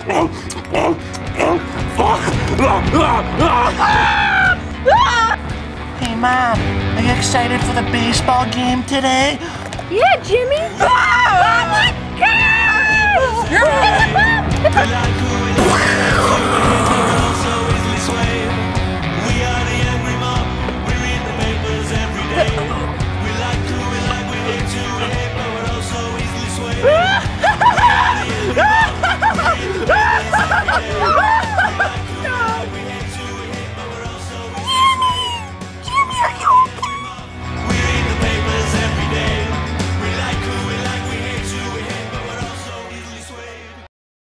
Hey, Mom, are you excited for the baseball game today? Yeah, Jimmy.